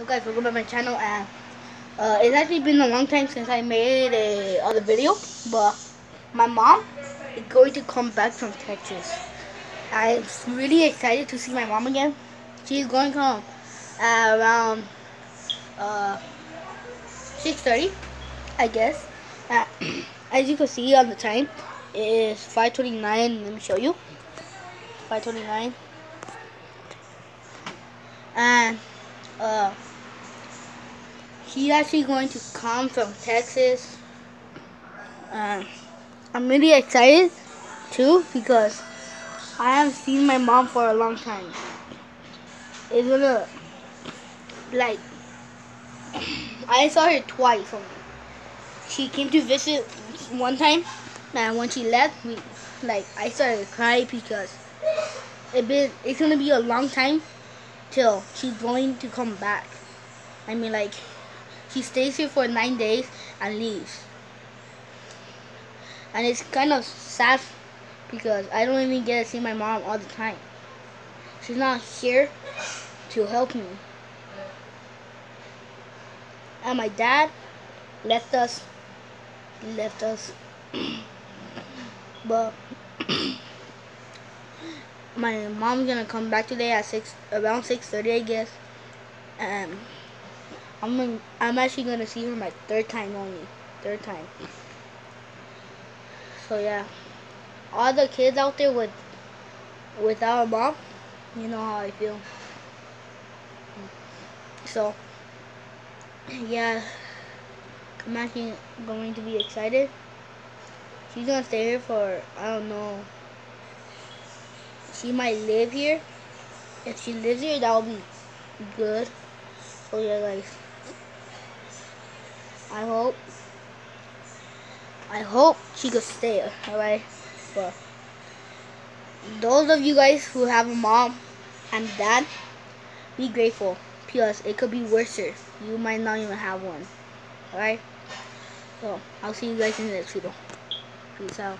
So guys, welcome to my channel and uh, it's actually been a long time since I made a other video, but my mom is going to come back from Texas. I'm really excited to see my mom again. She's going home around uh, 6.30, I guess. Uh, as you can see on the time, it is 5.29, let me show you. 5.29. And uh, he's actually going to come from Texas. Uh, I'm really excited too because I haven't seen my mom for a long time. It's gonna like I saw her twice only. She came to visit one time and when she left we like I started to cry because it been it's gonna be a long time till she's going to come back. I mean like she stays here for nine days and leaves. And it's kind of sad because I don't even get to see my mom all the time. She's not here to help me. And my dad left us left us but my mom's gonna come back today at six around six thirty I guess. And I'm I'm actually gonna see her my third time only. Third time. So yeah. All the kids out there with without a mom, you know how I feel. So yeah. I'm actually going to be excited. She's gonna stay here for I don't know she might live here. If she lives here, that will be good. So yeah, guys. I hope. I hope she could stay. Alright, but those of you guys who have a mom and dad, be grateful because it could be worse. You might not even have one. Alright? So, I'll see you guys in the next video. Peace out.